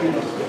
Thank you.